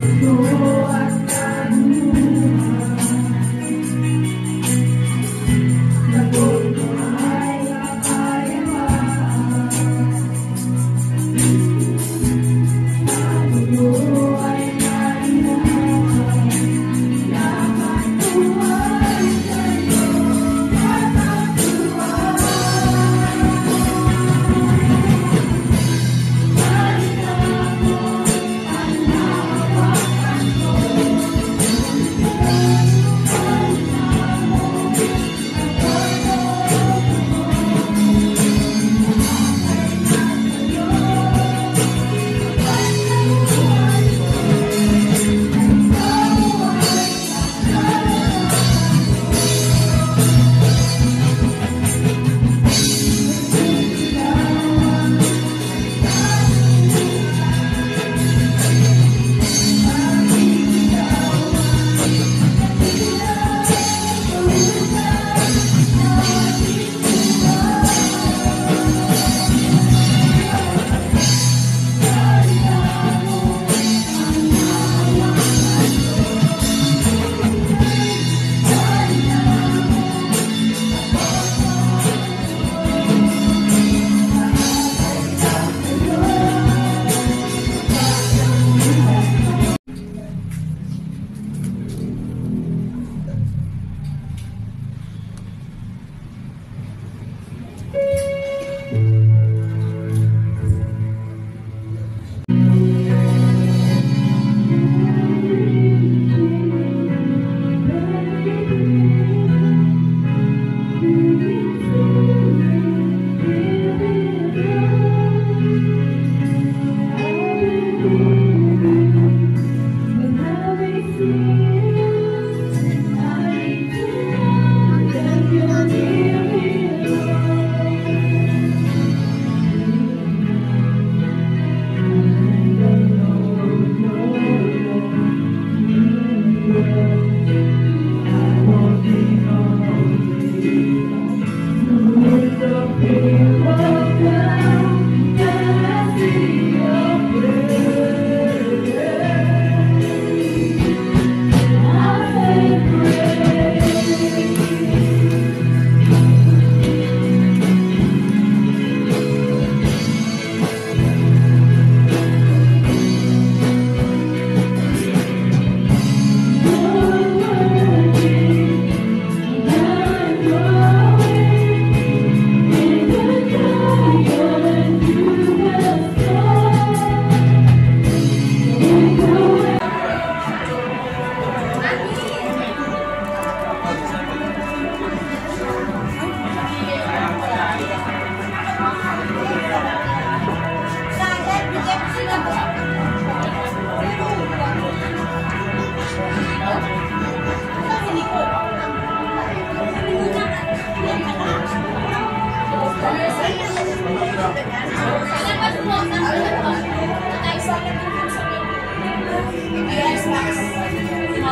You. know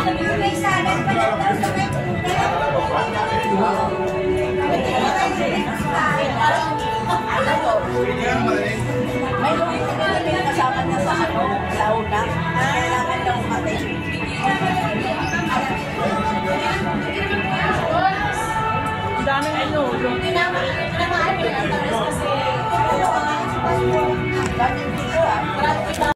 May luwit na ganyan kasama na sa ano, sauna. Kailangan daw matay. Ang daming ano. Tinamaan ko yung kasi. Dami dito ah.